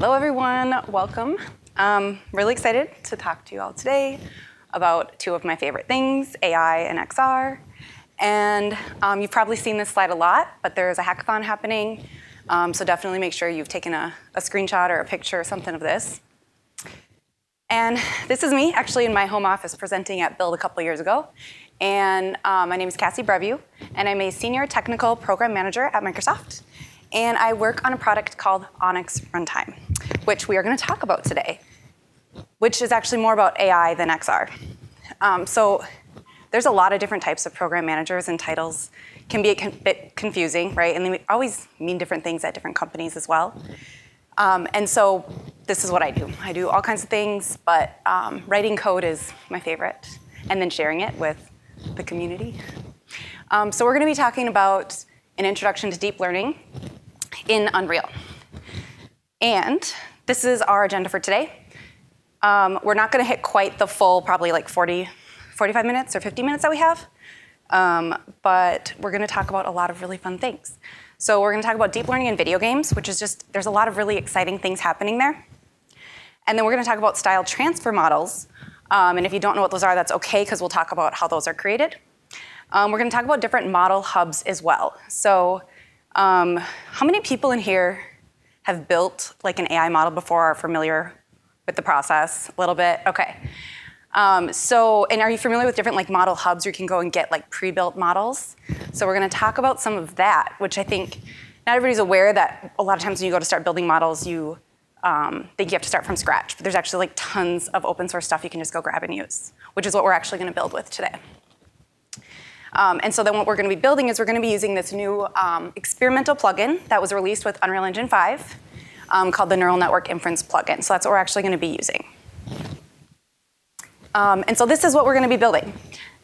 Hello, everyone. Welcome. Um, really excited to talk to you all today about two of my favorite things, AI and XR. And um, you've probably seen this slide a lot, but there's a hackathon happening. Um, so definitely make sure you've taken a, a screenshot or a picture or something of this. And this is me actually in my home office presenting at Build a couple years ago. And um, my name is Cassie Breviu, and I'm a senior technical program manager at Microsoft. And I work on a product called ONNX Runtime, which we are going to talk about today, which is actually more about AI than XR. Um, so there's a lot of different types of program managers, and titles can be a bit confusing, right? And they always mean different things at different companies as well. Um, and so this is what I do. I do all kinds of things, but um, writing code is my favorite, and then sharing it with the community. Um, so we're going to be talking about an introduction to deep learning in Unreal. And this is our agenda for today. Um, we're not going to hit quite the full, probably like 40, 45 minutes or 50 minutes that we have, um, but we're going to talk about a lot of really fun things. So we're going to talk about deep learning in video games, which is just, there's a lot of really exciting things happening there. And then we're going to talk about style transfer models, um, and if you don't know what those are, that's okay, because we'll talk about how those are created. Um, we're going to talk about different model hubs as well. So um, how many people in here have built like an AI model before, are familiar with the process a little bit? Okay. Um, so, and are you familiar with different like model hubs where you can go and get like pre-built models? So we're going to talk about some of that, which I think not everybody's aware that a lot of times when you go to start building models, you um, think you have to start from scratch. But there's actually like tons of open source stuff you can just go grab and use, which is what we're actually going to build with today. Um, and so then what we're going to be building is we're going to be using this new um, experimental plugin that was released with Unreal Engine 5 um, called the Neural Network Inference plugin. So that's what we're actually going to be using. Um, and so this is what we're going to be building.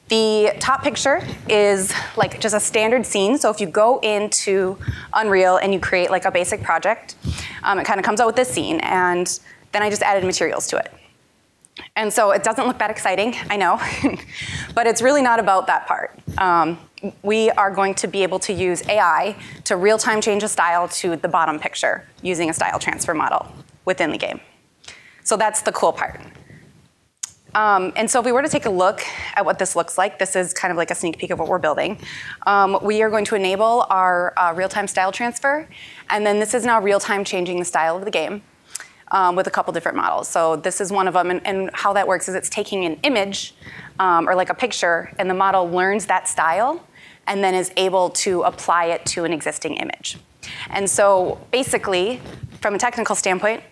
The top picture is like just a standard scene. So if you go into Unreal and you create like a basic project, um, it kind of comes out with this scene. And then I just added materials to it. And so it doesn't look that exciting, I know, but it's really not about that part. Um, we are going to be able to use AI to real-time change a style to the bottom picture using a style transfer model within the game. So that's the cool part. Um, and so if we were to take a look at what this looks like, this is kind of like a sneak peek of what we're building. Um, we are going to enable our uh, real-time style transfer, and then this is now real-time changing the style of the game um, with a couple different models. So this is one of them, and, and how that works is it's taking an image um, or like a picture, and the model learns that style, and then is able to apply it to an existing image. And so basically, from a technical standpoint,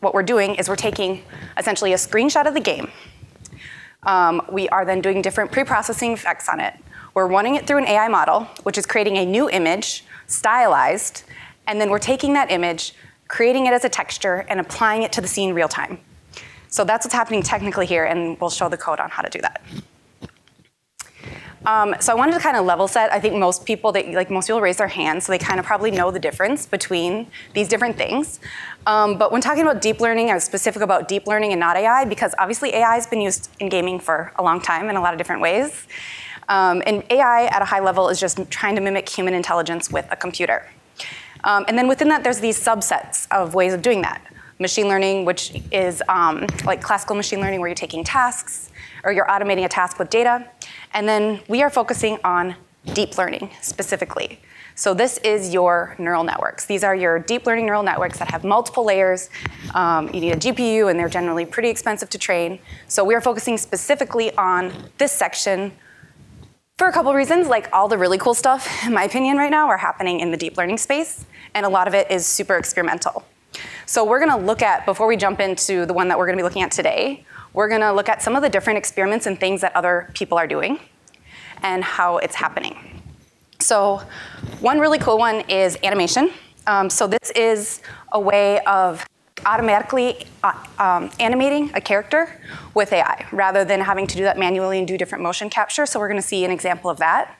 what we're doing is we're taking essentially a screenshot of the game, um, we are then doing different pre-processing effects on it. We're running it through an AI model, which is creating a new image, stylized, and then we're taking that image, creating it as a texture, and applying it to the scene real time. So that's what's happening technically here, and we'll show the code on how to do that. Um, so I wanted to kind of level set. I think most people, they, like most people raise their hands, so they kind of probably know the difference between these different things. Um, but when talking about deep learning, I was specific about deep learning and not AI because obviously AI has been used in gaming for a long time in a lot of different ways. Um, and AI at a high level is just trying to mimic human intelligence with a computer. Um, and then within that, there's these subsets of ways of doing that. Machine learning, which is um, like classical machine learning where you're taking tasks or you're automating a task with data. And then we are focusing on deep learning specifically. So this is your neural networks. These are your deep learning neural networks that have multiple layers. Um, you need a GPU, and they're generally pretty expensive to train. So we are focusing specifically on this section for a couple reasons. Like all the really cool stuff, in my opinion, right now are happening in the deep learning space, and a lot of it is super experimental. So we're going to look at, before we jump into the one that we're going to be looking at today, we're going to look at some of the different experiments and things that other people are doing and how it's happening. So one really cool one is animation. Um, so this is a way of automatically uh, um, animating a character with AI rather than having to do that manually and do different motion capture. So we're going to see an example of that.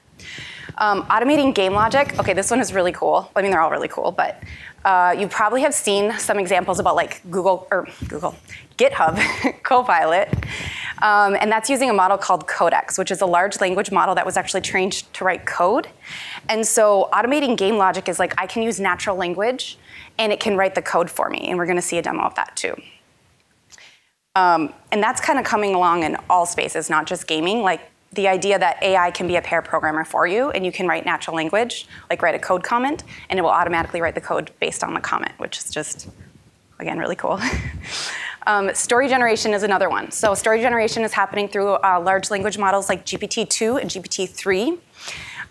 Um, automating game logic. Okay, this one is really cool. I mean, they're all really cool, but uh, you probably have seen some examples about like Google or Google, GitHub Copilot, um, and that's using a model called Codex, which is a large language model that was actually trained to write code. And so automating game logic is like I can use natural language, and it can write the code for me, and we're going to see a demo of that too. Um, and that's kind of coming along in all spaces, not just gaming. Like the idea that AI can be a pair programmer for you and you can write natural language, like write a code comment, and it will automatically write the code based on the comment, which is just, again, really cool. um, story generation is another one. So story generation is happening through uh, large language models like GPT-2 and GPT-3.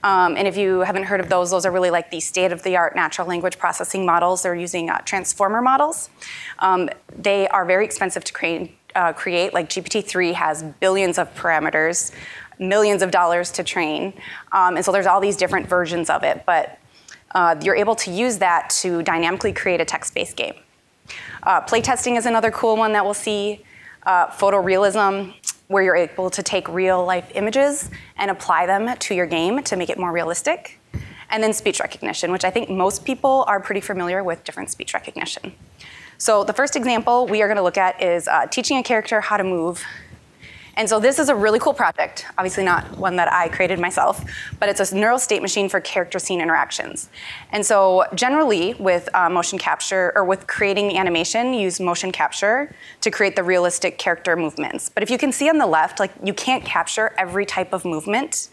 Um, and if you haven't heard of those, those are really like the state-of-the-art natural language processing models. They're using uh, transformer models. Um, they are very expensive to create, uh, create. Like GPT-3 has billions of parameters, millions of dollars to train. Um, and so there's all these different versions of it. But uh, you're able to use that to dynamically create a text-based game. Uh, playtesting is another cool one that we'll see. Uh, photorealism, where you're able to take real life images and apply them to your game to make it more realistic. And then speech recognition, which I think most people are pretty familiar with different speech recognition. So the first example we are going to look at is uh, teaching a character how to move and so this is a really cool project, obviously not one that I created myself, but it's a neural state machine for character scene interactions. And so generally with uh, motion capture or with creating animation, use motion capture to create the realistic character movements. But if you can see on the left, like you can't capture every type of movement.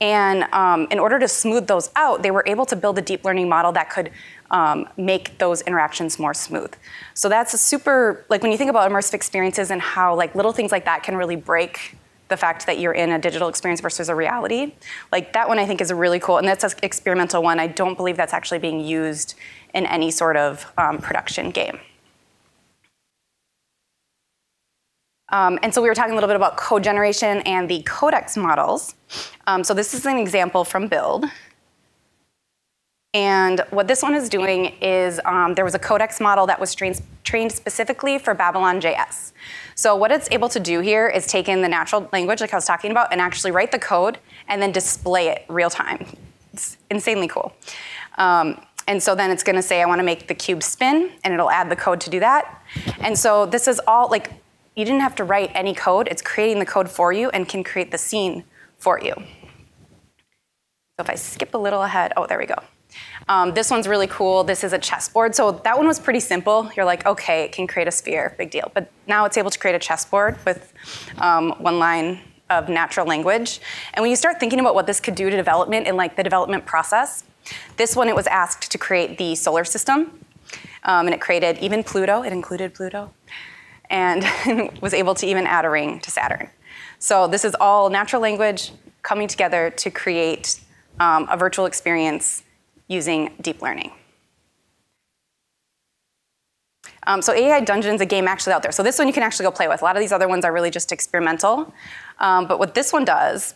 And um, in order to smooth those out, they were able to build a deep learning model that could um, make those interactions more smooth. So that's a super, like when you think about immersive experiences and how like little things like that can really break the fact that you're in a digital experience versus a reality. Like that one I think is a really cool, and that's an experimental one. I don't believe that's actually being used in any sort of um, production game. Um, and so we were talking a little bit about code generation and the codex models. Um, so this is an example from Build. And what this one is doing is um, there was a codex model that was trained, trained specifically for Babylon JS. So what it's able to do here is take in the natural language like I was talking about and actually write the code and then display it real time. It's insanely cool. Um, and so then it's gonna say, I wanna make the cube spin, and it'll add the code to do that. And so this is all, like, you didn't have to write any code, it's creating the code for you and can create the scene for you. So if I skip a little ahead, oh, there we go. Um, this one's really cool. This is a chessboard. So that one was pretty simple. You're like, okay, it can create a sphere, big deal. But now it's able to create a chessboard with um, one line of natural language. And when you start thinking about what this could do to development in like the development process, this one it was asked to create the solar system. Um, and it created even Pluto, it included Pluto, and was able to even add a ring to Saturn. So this is all natural language coming together to create um, a virtual experience using deep learning. Um, so AI Dungeon's is a game actually out there. So this one you can actually go play with. A lot of these other ones are really just experimental. Um, but what this one does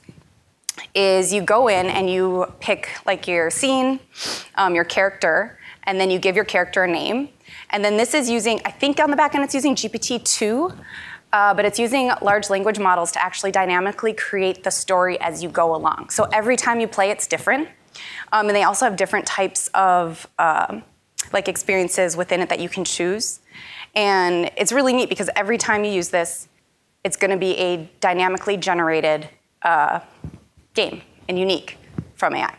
is you go in and you pick like your scene, um, your character, and then you give your character a name. And then this is using, I think on the back end it's using GPT-2, uh, but it's using large language models to actually dynamically create the story as you go along. So every time you play, it's different. Um, and they also have different types of um, like experiences within it that you can choose. And it's really neat because every time you use this, it's going to be a dynamically generated uh, game and unique from AI.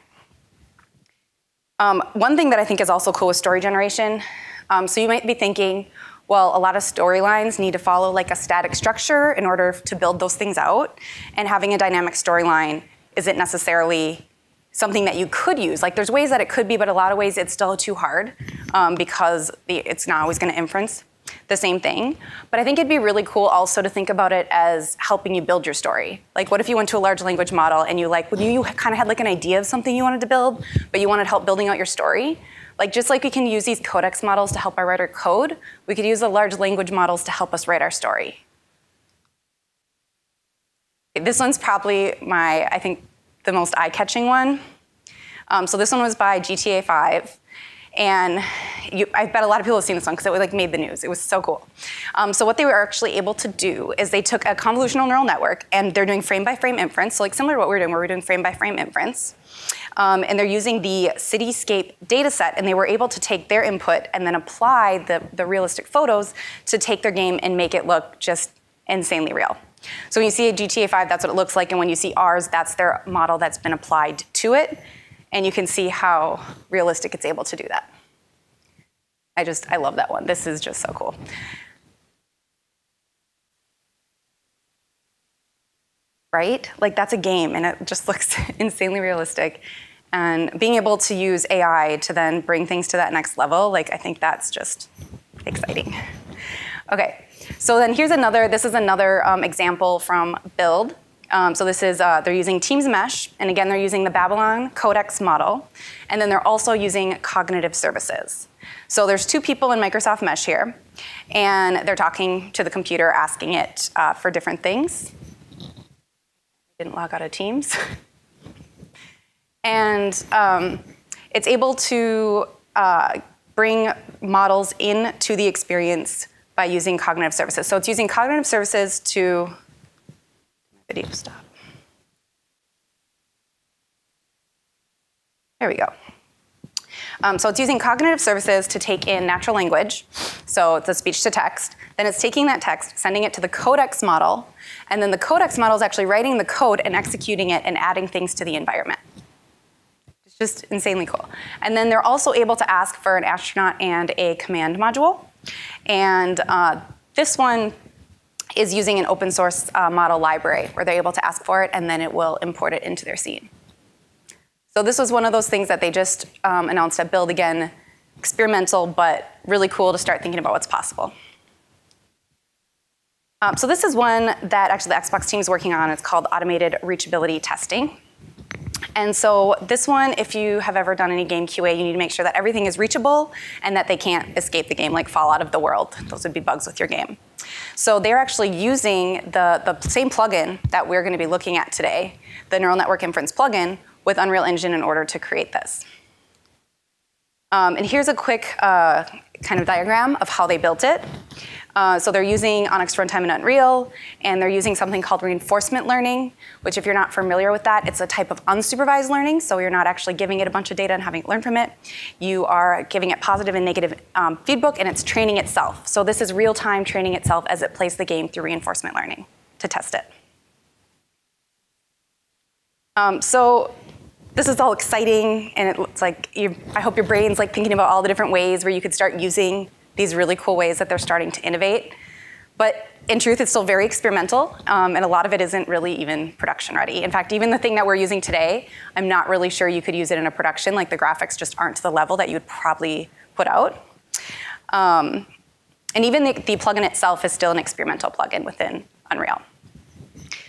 Um, one thing that I think is also cool with story generation, um, so you might be thinking, well, a lot of storylines need to follow like a static structure in order to build those things out, and having a dynamic storyline isn't necessarily something that you could use. Like there's ways that it could be, but a lot of ways it's still too hard um, because the, it's not always going to inference the same thing. But I think it'd be really cool also to think about it as helping you build your story. Like what if you went to a large language model and you like, when you, you kind of had like an idea of something you wanted to build, but you wanted help building out your story? Like just like we can use these codex models to help our writer code, we could use the large language models to help us write our story. This one's probably my, I think, the most eye-catching one. Um, so this one was by GTA 5. And you, I bet a lot of people have seen this one because it like made the news. It was so cool. Um, so what they were actually able to do is they took a convolutional neural network and they're doing frame by frame inference. So like similar to what we are doing, where we're doing frame by frame inference. Um, and they're using the Cityscape data set, and they were able to take their input and then apply the, the realistic photos to take their game and make it look just insanely real. So when you see a GTA 5, that's what it looks like, and when you see ours, that's their model that's been applied to it, and you can see how realistic it's able to do that. I just, I love that one. This is just so cool. Right? Like that's a game and it just looks insanely realistic. And being able to use AI to then bring things to that next level, like I think that's just exciting. Okay, so then here's another, this is another um, example from Build. Um, so this is, uh, they're using Teams Mesh, and again, they're using the Babylon Codex model, and then they're also using cognitive services. So there's two people in Microsoft Mesh here, and they're talking to the computer, asking it uh, for different things. Didn't log out of Teams. and um, it's able to uh, bring models into the experience by using cognitive services. So it's using cognitive services to, video stop. There we go. Um, so it's using cognitive services to take in natural language, so it's a speech to text. Then it's taking that text, sending it to the codex model, and then the codex model is actually writing the code and executing it and adding things to the environment. It's just insanely cool. And then they're also able to ask for an astronaut and a command module. And uh, this one is using an open source uh, model library where they're able to ask for it and then it will import it into their scene. So this was one of those things that they just um, announced at Build again, experimental, but really cool to start thinking about what's possible. Um, so this is one that actually the Xbox team is working on. It's called automated reachability testing. And so this one, if you have ever done any game QA, you need to make sure that everything is reachable and that they can't escape the game, like fall out of the world. Those would be bugs with your game. So they're actually using the, the same plugin that we're going to be looking at today, the neural network inference plugin, with Unreal Engine in order to create this. Um, and here's a quick uh, kind of diagram of how they built it. Uh, so they're using ONNX Runtime and Unreal, and they're using something called reinforcement learning, which if you're not familiar with that, it's a type of unsupervised learning. So you're not actually giving it a bunch of data and having it learn from it. You are giving it positive and negative um, feedback, and it's training itself. So this is real-time training itself as it plays the game through reinforcement learning to test it. Um, so this is all exciting and it's like I hope your brain's like thinking about all the different ways where you could start using these really cool ways that they're starting to innovate. But in truth, it's still very experimental, um, and a lot of it isn't really even production ready. In fact, even the thing that we're using today, I'm not really sure you could use it in a production. Like the graphics just aren't to the level that you would probably put out. Um, and even the, the plugin itself is still an experimental plugin within Unreal.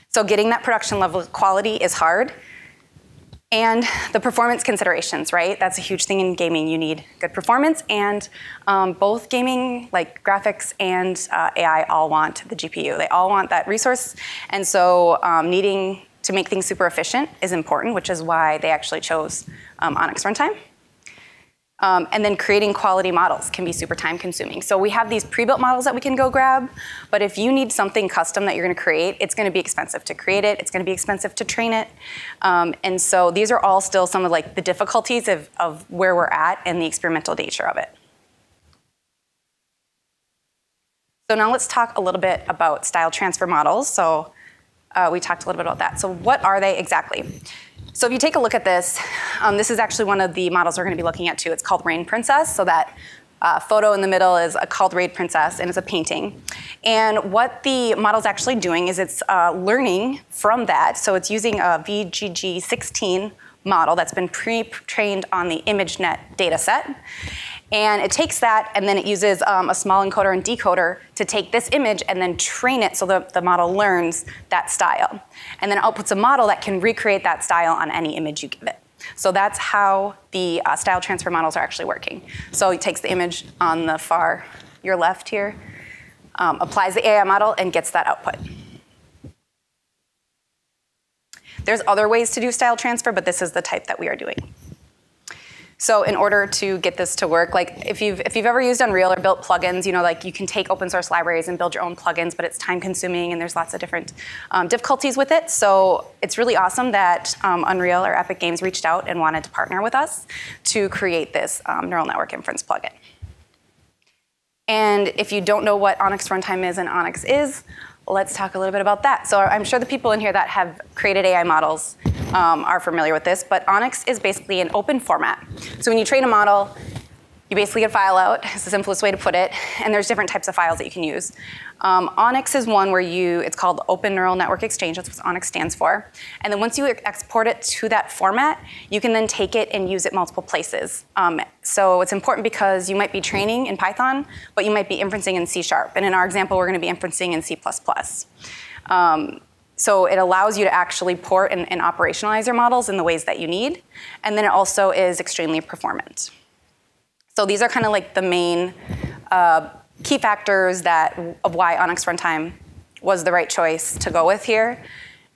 So getting that production level quality is hard. And the performance considerations, right? That's a huge thing in gaming. You need good performance, and um, both gaming, like graphics and uh, AI, all want the GPU. They all want that resource, and so um, needing to make things super efficient is important, which is why they actually chose um, ONNX Runtime. Um, and then creating quality models can be super time consuming. So we have these pre-built models that we can go grab, but if you need something custom that you're gonna create, it's gonna be expensive to create it, it's gonna be expensive to train it. Um, and so these are all still some of like the difficulties of, of where we're at and the experimental nature of it. So now let's talk a little bit about style transfer models. So uh, we talked a little bit about that. So what are they exactly? So if you take a look at this, um, this is actually one of the models we're going to be looking at too. It's called Rain Princess. So that uh, photo in the middle is a called Rain Princess, and it's a painting. And what the model's actually doing is it's uh, learning from that. So it's using a VGG16 model that's been pre-trained on the ImageNet data set. And it takes that and then it uses um, a small encoder and decoder to take this image and then train it so that the model learns that style. And then outputs a model that can recreate that style on any image you give it. So that's how the uh, style transfer models are actually working. So it takes the image on the far, your left here, um, applies the AI model and gets that output. There's other ways to do style transfer, but this is the type that we are doing. So in order to get this to work, like if you've if you've ever used Unreal or built plugins, you know like you can take open source libraries and build your own plugins, but it's time consuming and there's lots of different um, difficulties with it. So it's really awesome that um, Unreal or Epic Games reached out and wanted to partner with us to create this um, neural network inference plugin. And if you don't know what ONNX Runtime is and ONNX is, let's talk a little bit about that. So I'm sure the people in here that have created AI models um, are familiar with this, but ONNX is basically an open format. So when you train a model, you basically get a file out, it's the simplest way to put it, and there's different types of files that you can use. Um, ONNX is one where you, it's called Open Neural Network Exchange, that's what ONNX stands for. And then once you export it to that format, you can then take it and use it multiple places. Um, so it's important because you might be training in Python, but you might be inferencing in C Sharp. And in our example, we're gonna be inferencing in C++. Um, so it allows you to actually port and, and operationalize your models in the ways that you need. And then it also is extremely performant. So these are kind of like the main uh, key factors that of why ONNX Runtime was the right choice to go with here.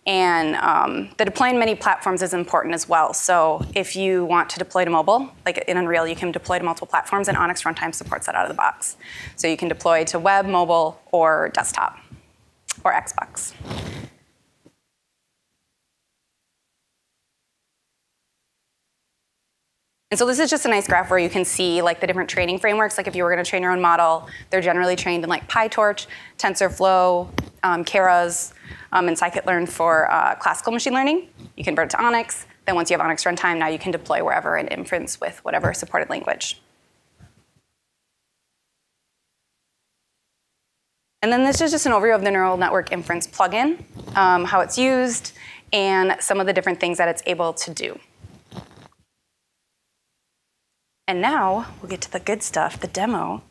And um, the deploying many platforms is important as well. So if you want to deploy to mobile, like in Unreal, you can deploy to multiple platforms, and ONNX Runtime supports that out of the box. So you can deploy to web, mobile, or desktop, or Xbox. And so this is just a nice graph where you can see like the different training frameworks. Like if you were going to train your own model, they're generally trained in like PyTorch, TensorFlow, um, Keras, um, and scikit-learn for uh, classical machine learning. You convert it to ONNX. Then once you have ONNX runtime, now you can deploy wherever and inference with whatever supported language. And then this is just an overview of the neural network inference plugin, um, how it's used, and some of the different things that it's able to do. And now we'll get to the good stuff, the demo.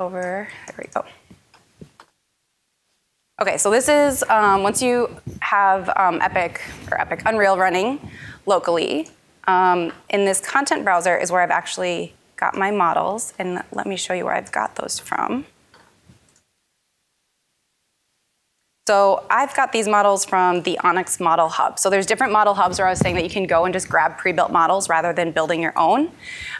Over, there we go. Okay, so this is um, once you have um, Epic or Epic Unreal running locally. Um, in this content browser is where I've actually got my models, and let me show you where I've got those from. So I've got these models from the ONNX Model Hub. So there's different model hubs where I was saying that you can go and just grab pre-built models rather than building your own.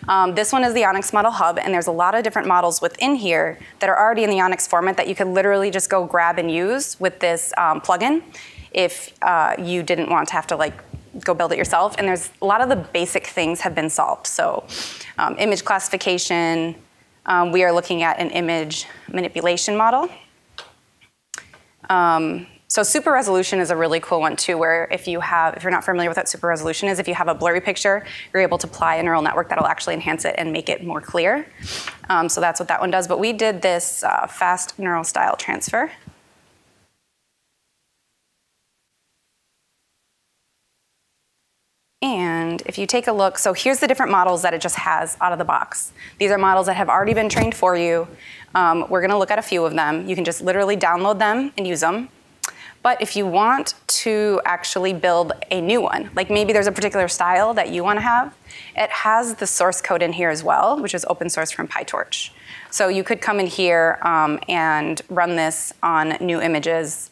Um, this one is the ONNX Model Hub, and there's a lot of different models within here that are already in the ONNX format that you could literally just go grab and use with this um, plugin if uh, you didn't want to have to like go build it yourself. And there's a lot of the basic things have been solved. So um, image classification, um, we are looking at an image manipulation model. Um, so super resolution is a really cool one too, where if you have, if you're not familiar with what super resolution is, if you have a blurry picture, you're able to apply a neural network that'll actually enhance it and make it more clear. Um, so that's what that one does. But we did this uh, fast neural style transfer. And if you take a look, so here's the different models that it just has out of the box. These are models that have already been trained for you. Um, we're gonna look at a few of them. You can just literally download them and use them. But if you want to actually build a new one, like maybe there's a particular style that you wanna have, it has the source code in here as well, which is open source from PyTorch. So you could come in here um, and run this on new images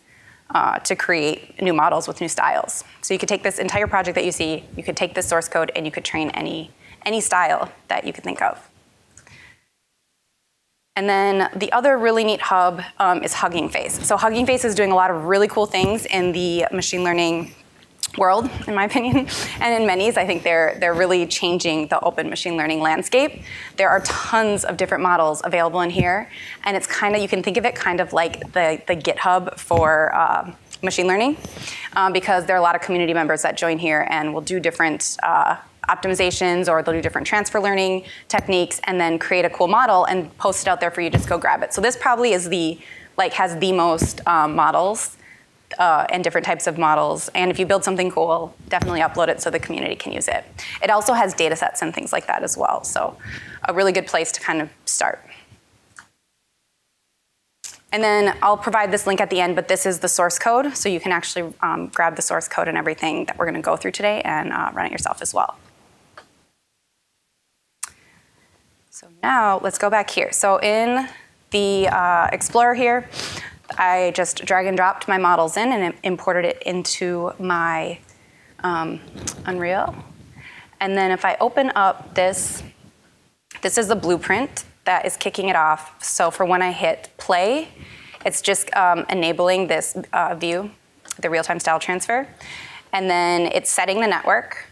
uh, to create new models with new styles. So you could take this entire project that you see, you could take this source code, and you could train any, any style that you could think of. And then the other really neat hub um, is Hugging Face. So Hugging Face is doing a lot of really cool things in the machine learning world, in my opinion, and in many's, I think they're they're really changing the open machine learning landscape. There are tons of different models available in here, and it's kind of you can think of it kind of like the the GitHub for. Uh, machine learning, um, because there are a lot of community members that join here and will do different uh, optimizations or they'll do different transfer learning techniques and then create a cool model and post it out there for you to just go grab it. So this probably is the, like has the most um, models uh, and different types of models. And if you build something cool, definitely upload it so the community can use it. It also has data sets and things like that as well. So a really good place to kind of start. and then I'll provide this link at the end, but this is the source code, so you can actually um, grab the source code and everything that we're going to go through today and uh, run it yourself as well. So now let's go back here. So in the uh, Explorer here, I just drag and dropped my models in and imported it into my um, Unreal. And then if I open up this, this is the blueprint that is kicking it off. So for when I hit play, it's just um, enabling this uh, view, the real-time style transfer. And then it's setting the network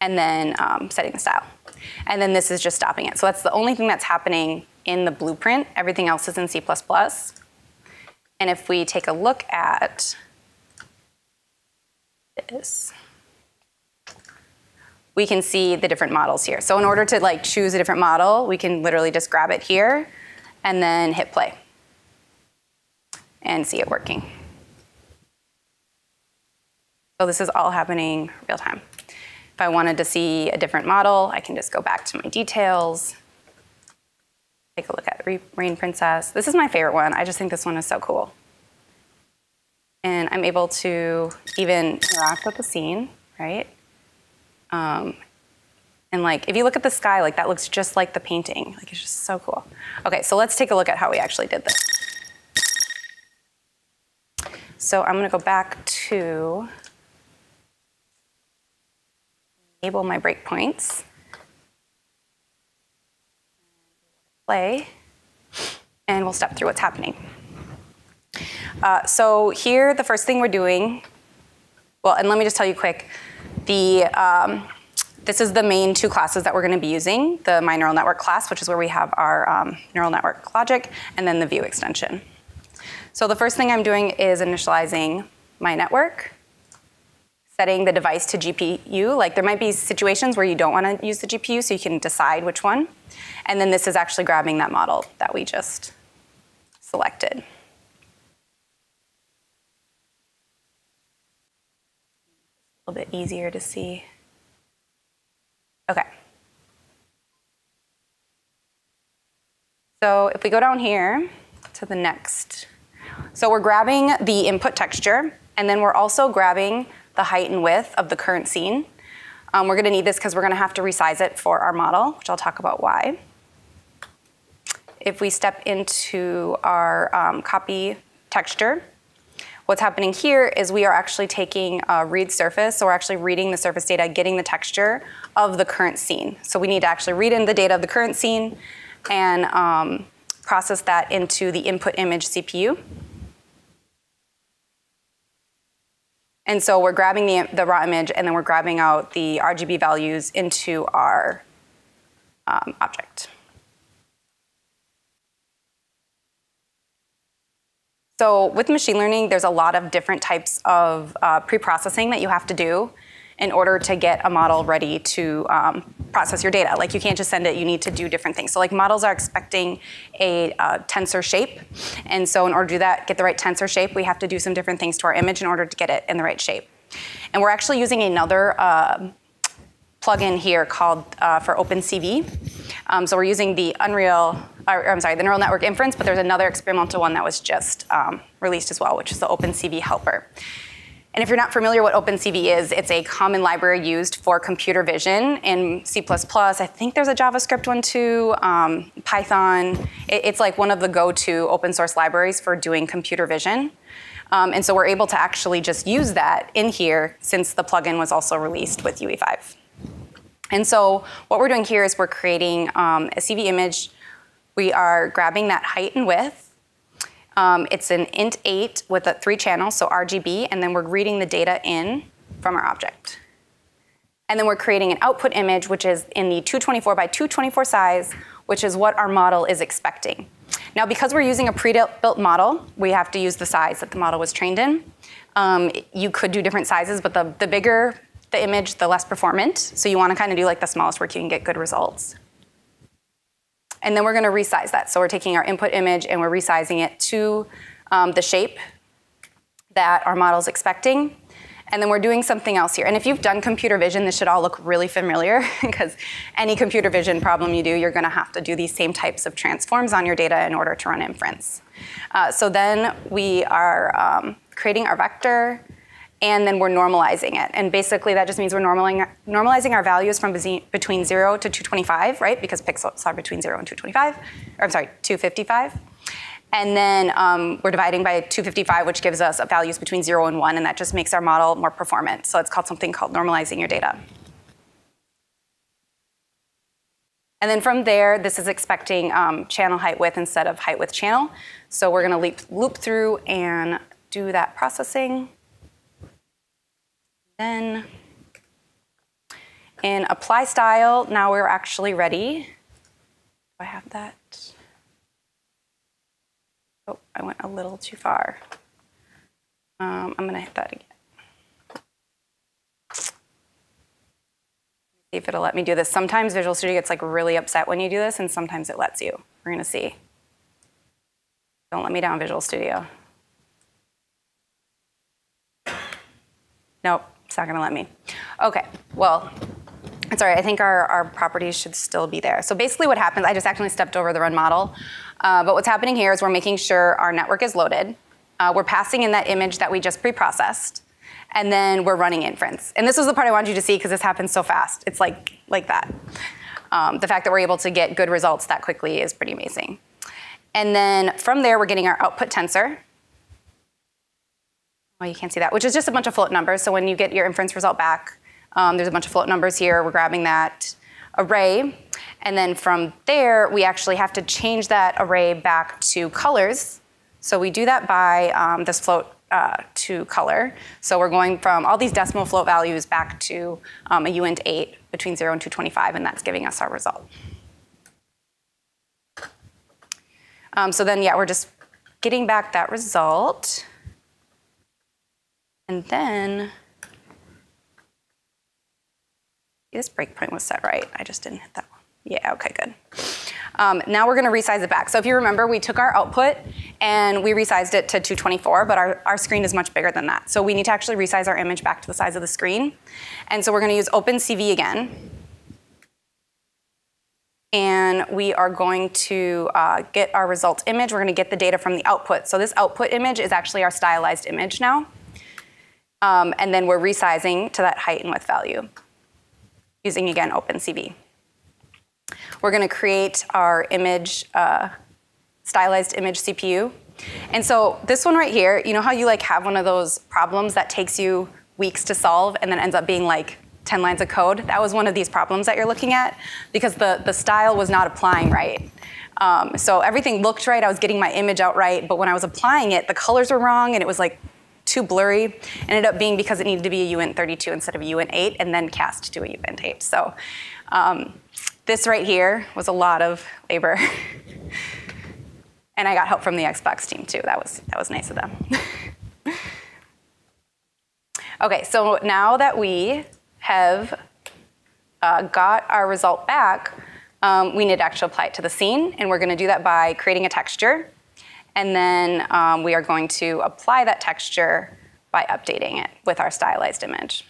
and then um, setting the style. And then this is just stopping it. So that's the only thing that's happening in the blueprint. Everything else is in C++. And if we take a look at this, we can see the different models here. So in order to like choose a different model, we can literally just grab it here and then hit play and see it working. So this is all happening real time. If I wanted to see a different model, I can just go back to my details, take a look at Rain Princess. This is my favorite one. I just think this one is so cool. And I'm able to even interact with the scene, right? Um, and like, if you look at the sky, like that looks just like the painting. Like it's just so cool. Okay, so let's take a look at how we actually did this. So I'm gonna go back to enable my breakpoints. Play, and we'll step through what's happening. Uh, so here, the first thing we're doing, well, and let me just tell you quick, the, um, this is the main two classes that we're going to be using, the My Neural Network class, which is where we have our um, neural network logic, and then the view extension. So the first thing I'm doing is initializing my network, setting the device to GPU. Like there might be situations where you don't want to use the GPU, so you can decide which one. And then this is actually grabbing that model that we just selected. A little bit easier to see. Okay. So if we go down here to the next, so we're grabbing the input texture, and then we're also grabbing the height and width of the current scene. Um, we're gonna need this because we're gonna have to resize it for our model, which I'll talk about why. If we step into our um, copy texture, what's happening here is we are actually taking a read surface, so we're actually reading the surface data, getting the texture of the current scene. So we need to actually read in the data of the current scene and um, process that into the input image CPU. And so we're grabbing the, the raw image and then we're grabbing out the RGB values into our um, object. So with machine learning, there's a lot of different types of uh, pre-processing that you have to do in order to get a model ready to um, process your data. Like you can't just send it, you need to do different things. So like models are expecting a uh, tensor shape. And so in order to do that, get the right tensor shape, we have to do some different things to our image in order to get it in the right shape. And we're actually using another uh, plugin here called uh, for OpenCV. Um, so we're using the Unreal, or, I'm sorry, the neural network inference, but there's another experimental one that was just um, released as well, which is the OpenCV helper. And if you're not familiar what OpenCV is, it's a common library used for computer vision in C++. I think there's a JavaScript one too, um, Python. It, it's like one of the go-to open source libraries for doing computer vision. Um, and so we're able to actually just use that in here since the plugin was also released with UE5. And so what we're doing here is we're creating um, a CV image. We are grabbing that height and width um, it's an int 8 with a three channels, so RGB, and then we're reading the data in from our object. And then we're creating an output image, which is in the 224 by 224 size, which is what our model is expecting. Now, because we're using a pre-built model, we have to use the size that the model was trained in. Um, you could do different sizes, but the, the bigger the image, the less performant. So you want to kind of do like the smallest work you can get good results. And then we're going to resize that. So we're taking our input image and we're resizing it to um, the shape that our model is expecting. And then we're doing something else here. And if you've done computer vision, this should all look really familiar because any computer vision problem you do, you're going to have to do these same types of transforms on your data in order to run inference. Uh, so then we are um, creating our vector, and then we're normalizing it. And basically that just means we're normalizing, normalizing our values from between 0 to 225, right? Because pixels are between 0 and 225, or I'm sorry, 255. And then um, we're dividing by 255, which gives us values between 0 and 1, and that just makes our model more performant. So it's called something called normalizing your data. And then from there, this is expecting um, channel height width instead of height width channel. So we're going to loop through and do that processing. Then in apply style, now we're actually ready. Do I have that? Oh, I went a little too far. Um, I'm going to hit that again. See if it'll let me do this. Sometimes Visual Studio gets like really upset when you do this, and sometimes it lets you. We're going to see. Don't let me down, Visual Studio. Nope, it's not going to let me. Okay, well, sorry, I think our, our properties should still be there. So basically what happens, I just actually stepped over the run model. Uh, but what's happening here is we're making sure our network is loaded. Uh, we're passing in that image that we just pre-processed, and then we're running inference. And this was the part I wanted you to see because this happens so fast. It's like, like that. Um, the fact that we're able to get good results that quickly is pretty amazing. And then from there, we're getting our output tensor. Well, you can't see that, which is just a bunch of float numbers. So when you get your inference result back, um, there's a bunch of float numbers here. We're grabbing that array. And then from there, we actually have to change that array back to colors. So we do that by um, this float uh, to color. So we're going from all these decimal float values back to um, a uint 8 between 0 and 225, and that's giving us our result. Um, so then, yeah, we're just getting back that result. And then this breakpoint was set right. I just didn't hit that one. Yeah, okay, good. Um, now we're gonna resize it back. So if you remember, we took our output and we resized it to 224, but our, our screen is much bigger than that. So we need to actually resize our image back to the size of the screen. And so we're gonna use OpenCV again. And we are going to uh, get our result image. We're gonna get the data from the output. So this output image is actually our stylized image now. Um, and then we're resizing to that height and width value using, again, OpenCV. We're going to create our image, uh, stylized image CPU. And so this one right here, you know how you like have one of those problems that takes you weeks to solve and then ends up being like 10 lines of code? That was one of these problems that you're looking at because the, the style was not applying right. Um, so everything looked right, I was getting my image out right, but when I was applying it, the colors were wrong and it was like too blurry. Ended up being because it needed to be a uint 32 instead of a uint 8 and then cast to a uint 8. So um, this right here was a lot of labor. and I got help from the Xbox team too. That was, that was nice of them. okay, so now that we have uh, got our result back, um, we need to actually apply it to the scene, and we're going to do that by creating a texture. And then um, we are going to apply that texture by updating it with our stylized image.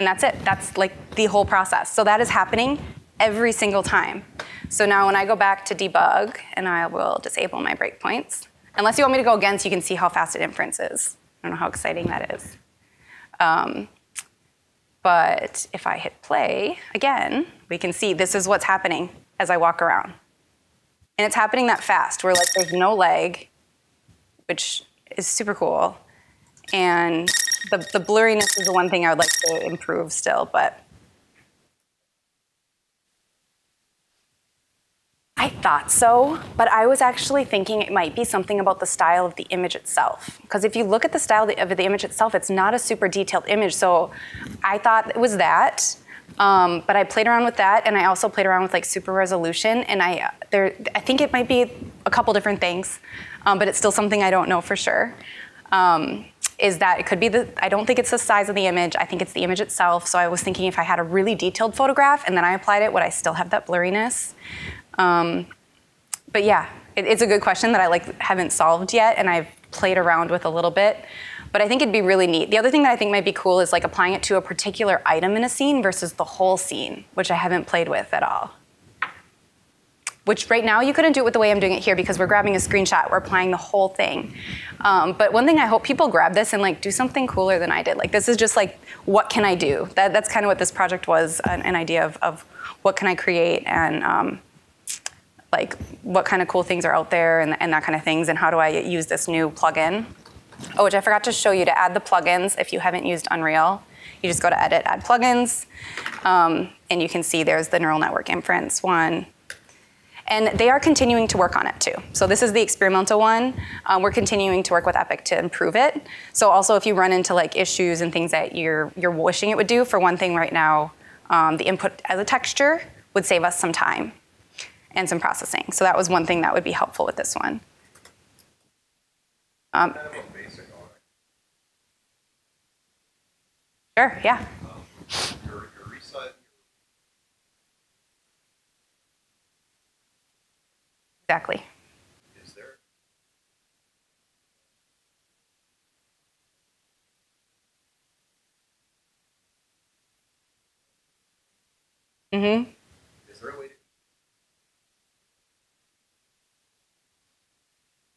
And that's it. That's like the whole process. So that is happening every single time. So now when I go back to debug, and I will disable my breakpoints, unless you want me to go again so you can see how fast it inferences. I don't know how exciting that is. Um, but if I hit play again, we can see this is what's happening as I walk around. And it's happening that fast where like there's no lag, which is super cool. And the, the blurriness is the one thing I would like to improve still, but I thought so, but I was actually thinking it might be something about the style of the image itself. Because if you look at the style of the image itself, it's not a super detailed image. So I thought it was that. Um, but I played around with that, and I also played around with like super resolution, and I there I think it might be a couple different things, um, but it's still something I don't know for sure. Um, is that it could be the I don't think it's the size of the image. I think it's the image itself. So I was thinking if I had a really detailed photograph and then I applied it, would I still have that blurriness? Um, but yeah, it, it's a good question that I like haven't solved yet, and I've played around with a little bit. But I think it'd be really neat. The other thing that I think might be cool is like applying it to a particular item in a scene versus the whole scene, which I haven't played with at all. Which right now you couldn't do it with the way I'm doing it here because we're grabbing a screenshot, we're applying the whole thing. Um, but one thing I hope people grab this and like do something cooler than I did. Like this is just like, what can I do? That, that's kind of what this project was, an, an idea of, of, what can I create and um, like what kind of cool things are out there and, and that kind of things and how do I use this new plugin. Oh, which I forgot to show you to add the plugins if you haven't used Unreal. You just go to Edit, Add Plugins, um, and you can see there's the neural network inference one. And they are continuing to work on it too. So this is the experimental one. Um, we're continuing to work with Epic to improve it. So also if you run into like issues and things that you're, you're wishing it would do, for one thing right now, um, the input as a texture would save us some time and some processing. So that was one thing that would be helpful with this one. Um, Sure, yeah. Exactly. Mm-hmm. Is there a way to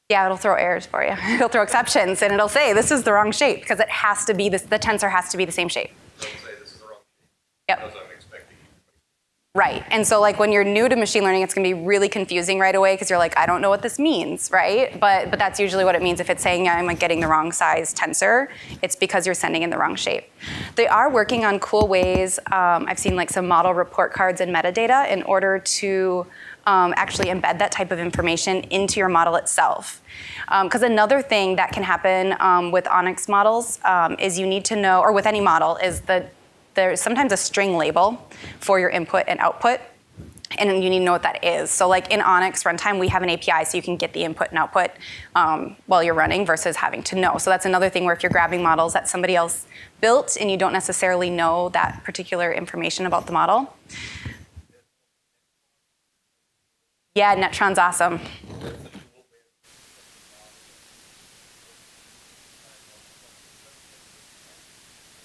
Yeah, it'll throw errors for you. it'll throw exceptions and it'll say this is the wrong shape because it has to be this, the tensor has to be the same shape. Yep. Right. And so like when you're new to machine learning, it's going to be really confusing right away because you're like, I don't know what this means, right? But but that's usually what it means if it's saying I'm like getting the wrong size tensor. It's because you're sending in the wrong shape. They are working on cool ways. Um, I've seen like some model report cards and metadata in order to um, actually embed that type of information into your model itself. Because um, another thing that can happen um, with ONNX models um, is you need to know, or with any model, is that there's sometimes a string label for your input and output and you need to know what that is. So like in ONNX runtime, we have an API so you can get the input and output um, while you're running versus having to know. So that's another thing where if you're grabbing models that somebody else built and you don't necessarily know that particular information about the model, Yeah, Netron's awesome.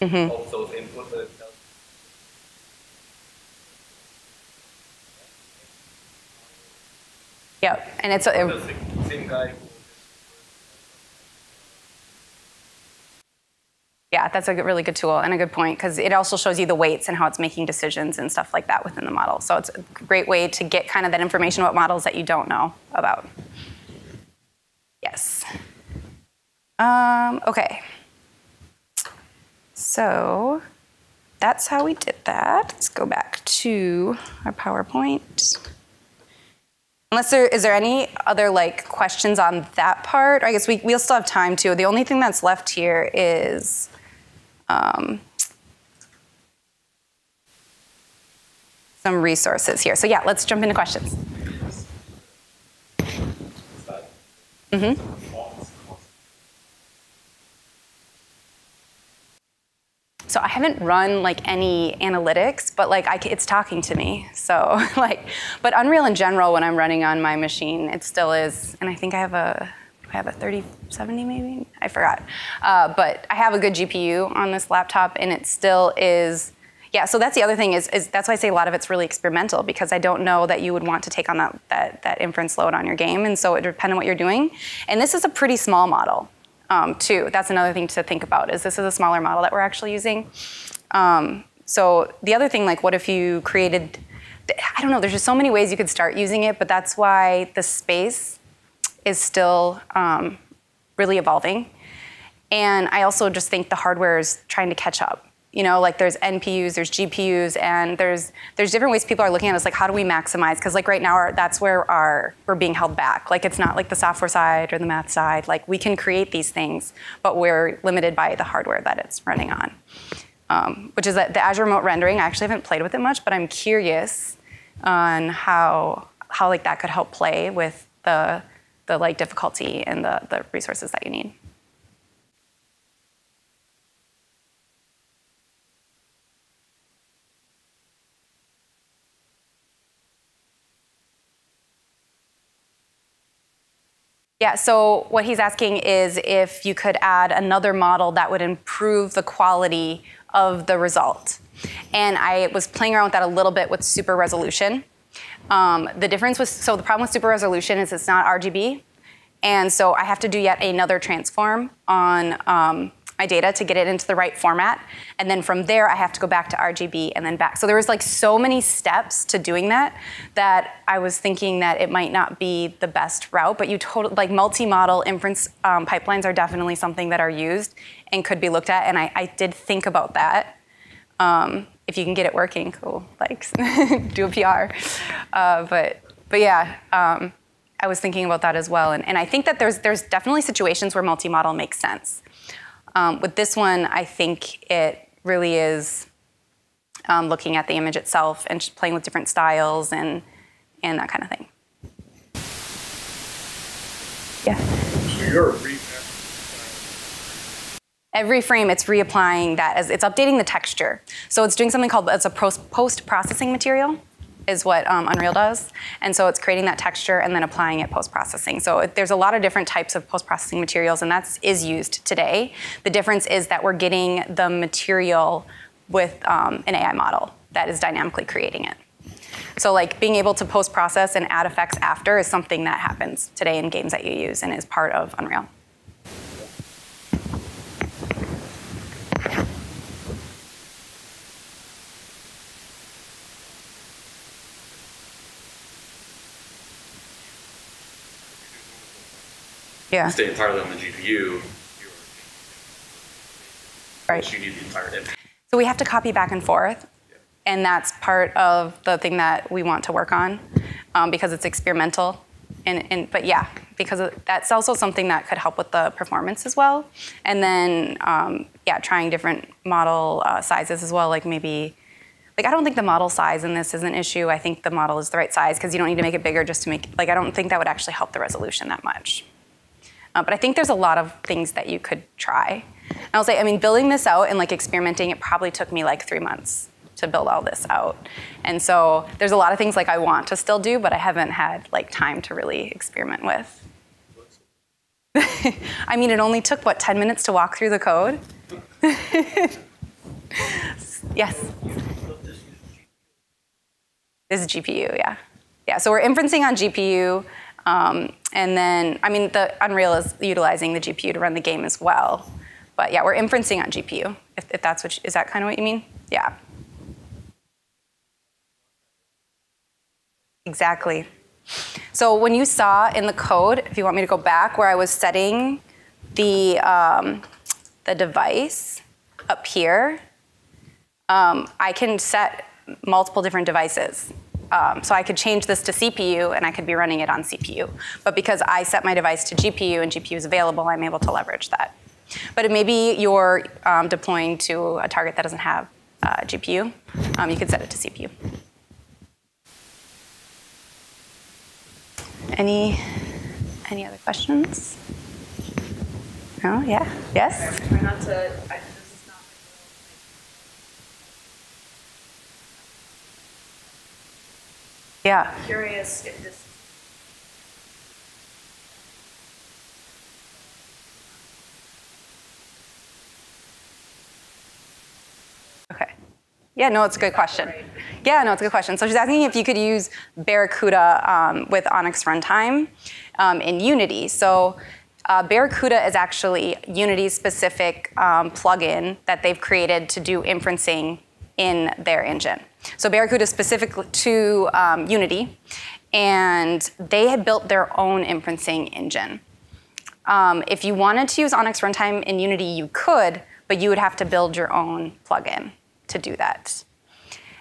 Mm-hmm. Yep, and it's a, same guy. Yeah, that's a really good tool and a good point because it also shows you the weights and how it's making decisions and stuff like that within the model. So it's a great way to get kind of that information about models that you don't know about. Yes. Um, okay. So that's how we did that. Let's go back to our PowerPoint. Unless there is there any other like questions on that part? I guess we we'll still have time too. The only thing that's left here is um, some resources here. So yeah, let's jump into questions. Mm-hmm. So I haven't run like any analytics, but like I, it's talking to me. So like, but Unreal in general, when I'm running on my machine, it still is, and I think I have a I have a 3070 maybe? I forgot. Uh, but I have a good GPU on this laptop and it still is, yeah, so that's the other thing is, is that's why I say a lot of it's really experimental because I don't know that you would want to take on that, that, that inference load on your game. And so it depends on what you're doing. And this is a pretty small model um, too. That's another thing to think about is this is a smaller model that we're actually using. Um, so the other thing, like what if you created, I don't know, there's just so many ways you could start using it, but that's why the space is still um, really evolving. And I also just think the hardware is trying to catch up. You know, like there's NPUs, there's GPUs, and there's there's different ways people are looking at us. Like, how do we maximize? Because like right now, our, that's where our we're being held back. Like it's not like the software side or the math side. Like we can create these things, but we're limited by the hardware that it's running on. Um, which is that the Azure Remote Rendering. I actually haven't played with it much, but I'm curious on how how like that could help play with the the like difficulty and the, the resources that you need. Yeah, so what he's asking is if you could add another model that would improve the quality of the result. And I was playing around with that a little bit with super resolution. Um, the difference was, so the problem with super resolution is it's not RGB. And so I have to do yet another transform on um, my data to get it into the right format. And then from there, I have to go back to RGB and then back. So there was like so many steps to doing that that I was thinking that it might not be the best route. But you totally, like multi-model inference um, pipelines are definitely something that are used and could be looked at. And I, I did think about that. Um, if you can get it working, cool. Like do a PR. Uh, but but yeah. Um, I was thinking about that as well, and, and I think that there's there's definitely situations where multi-model makes sense. Um, with this one, I think it really is um, looking at the image itself and playing with different styles and, and that kind of thing. Yeah. So you're Every frame, it's reapplying that as it's updating the texture. So it's doing something called it's a post processing material is what um, Unreal does. And so it's creating that texture and then applying it post-processing. So it, there's a lot of different types of post-processing materials and that is used today. The difference is that we're getting the material with um, an AI model that is dynamically creating it. So like being able to post-process and add effects after is something that happens today in games that you use and is part of Unreal. Yeah. stay entirely on the GPU, right. you need the entire image. So we have to copy back and forth, Yeah. and that's part of the thing that we want to work on um, because it's experimental. And, and but yeah, because that's also something that could help with the performance as well. And then um, yeah, trying different model uh, sizes as well, like maybe. Like I don't think the model size in this is an issue. I think the model is the right size because you don't need to make it bigger just to make like I don't think that would actually help the resolution that much. Uh, but I think there's a lot of things that you could try. And I'll say, I mean, building this out and like experimenting, it probably took me like three months to build all this out. And so there's a lot of things like I want to still do, but I haven't had like time to really experiment with. I mean, it only took what 10 minutes to walk through the code. yes. This is GPU, yeah. Yeah, so we're inferencing on GPU. Um, and then, I mean, the Unreal is utilizing the GPU to run the game as well. But yeah, we're inferencing on GPU, if, if that's what, you, is that kind of what you mean? Yeah. Exactly. So when you saw in the code, if you want me to go back, where I was setting the, um, the device up here, um, I can set multiple different devices. Um, so I could change this to CPU and I could be running it on CPU. But because I set my device to GPU and GPU is available, I'm able to leverage that. But maybe you're um, deploying to a target that doesn't have uh, GPU. Um, you could set it to CPU. Any, any other questions? No? Yeah? Yes? Try not to, I, Yeah. curious if this Okay. Yeah, no, it's a good question. Yeah, no, it's a good question. So she's asking if you could use Barracuda um, with ONNX Runtime um, in Unity. So uh, Barracuda is actually Unity's specific um, plugin that they've created to do inferencing in their engine. So Barracuda is specific to um, Unity, and they had built their own inferencing engine. Um, if you wanted to use ONNX Runtime in Unity, you could, but you would have to build your own plugin to do that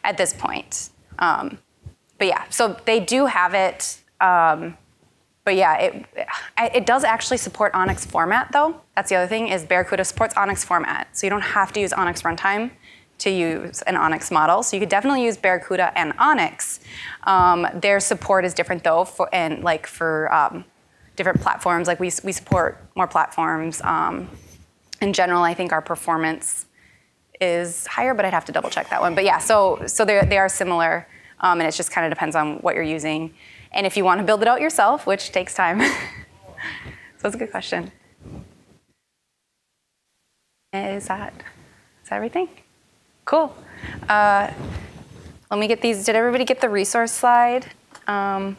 at this point. Um, but yeah, so they do have it. Um, but yeah, it, it does actually support ONNX format though. That's the other thing is Barracuda supports ONNX format. So you don't have to use ONNX runtime to use an ONNX model. So you could definitely use Barracuda and ONNX. Um, their support is different though, for, and like for um, different platforms. Like we, we support more platforms. Um, in general, I think our performance is higher, but I'd have to double check that one. But yeah, so so they they are similar, um, and it just kind of depends on what you're using, and if you want to build it out yourself, which takes time. So that's a good question. Is that is that everything? Cool. Uh, let me get these. Did everybody get the resource slide um,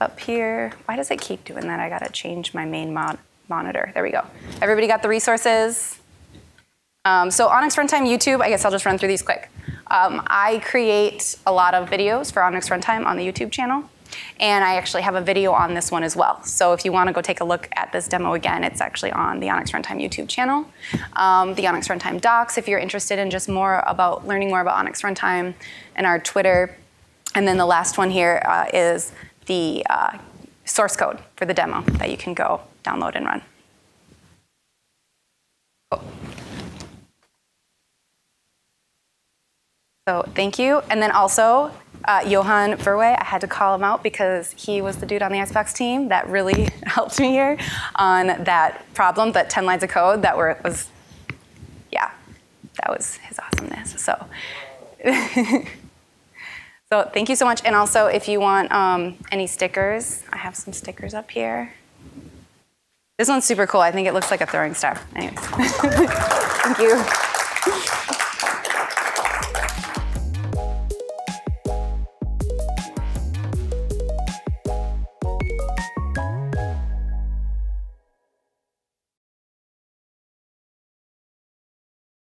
up here? Why does it keep doing that? I gotta change my main mod- monitor. There we go. Everybody got the resources? Um, so ONNX Runtime YouTube, I guess I'll just run through these quick. Um, I create a lot of videos for ONNX Runtime on the YouTube channel, and I actually have a video on this one as well. So if you want to go take a look at this demo again, it's actually on the ONNX Runtime YouTube channel. Um, the ONNX Runtime docs, if you're interested in just more about learning more about ONNX Runtime, and our Twitter. And then the last one here uh, is the uh, source code for the demo that you can go download and run. So thank you. And then also, uh, Johan Verwey, I had to call him out because he was the dude on the Icebox team that really helped me here on that problem, that 10 lines of code that were, was, yeah, that was his awesomeness. So, so thank you so much. And also, if you want um, any stickers, I have some stickers up here. This one's super cool. I think it looks like a throwing star. Anyways, thank you.